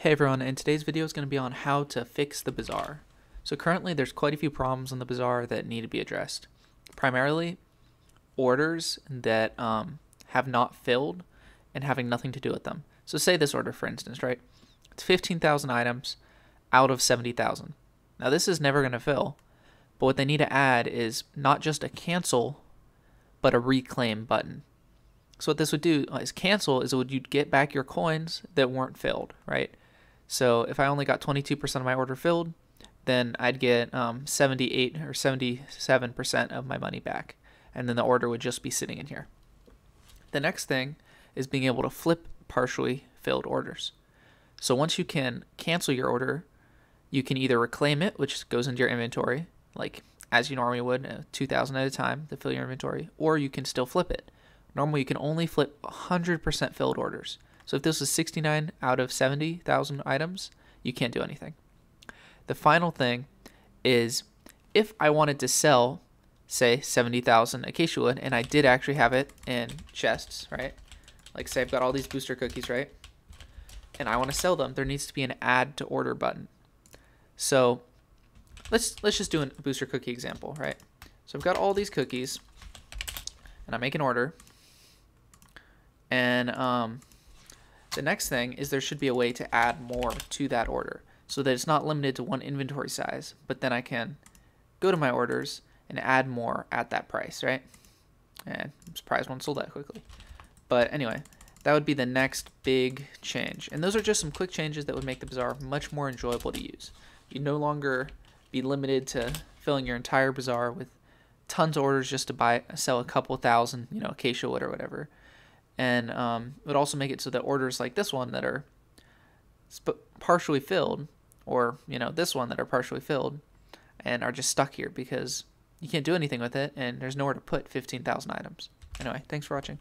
Hey everyone, and today's video is going to be on how to fix the bazaar. So currently there's quite a few problems in the bazaar that need to be addressed. Primarily, orders that um, have not filled and having nothing to do with them. So say this order for instance, right? It's 15,000 items out of 70,000. Now this is never going to fill, but what they need to add is not just a cancel, but a reclaim button. So what this would do is cancel is it would you'd get back your coins that weren't filled, right? So if I only got 22% of my order filled, then I'd get um, 78 or 77% of my money back. And then the order would just be sitting in here. The next thing is being able to flip partially filled orders. So once you can cancel your order, you can either reclaim it, which goes into your inventory, like as you normally would, uh, 2,000 at a time to fill your inventory, or you can still flip it. Normally, you can only flip 100% filled orders. So if this was 69 out of 70,000 items, you can't do anything. The final thing is if I wanted to sell, say, 70,000 acacia wood, and I did actually have it in chests, right? Like, say, I've got all these booster cookies, right? And I want to sell them, there needs to be an add to order button. So let's let's just do a booster cookie example, right? So I've got all these cookies, and I make an order, and um, the next thing is there should be a way to add more to that order so that it's not limited to one inventory size, but then I can go to my orders and add more at that price, right? And I'm surprised one sold that quickly. But anyway, that would be the next big change. And those are just some quick changes that would make the bazaar much more enjoyable to use. You no longer be limited to filling your entire bazaar with tons of orders just to buy sell a couple thousand, you know, acacia wood or whatever and um, it would also make it so that orders like this one that are partially filled, or you know this one that are partially filled, and are just stuck here because you can't do anything with it, and there's nowhere to put 15,000 items. Anyway, thanks for watching.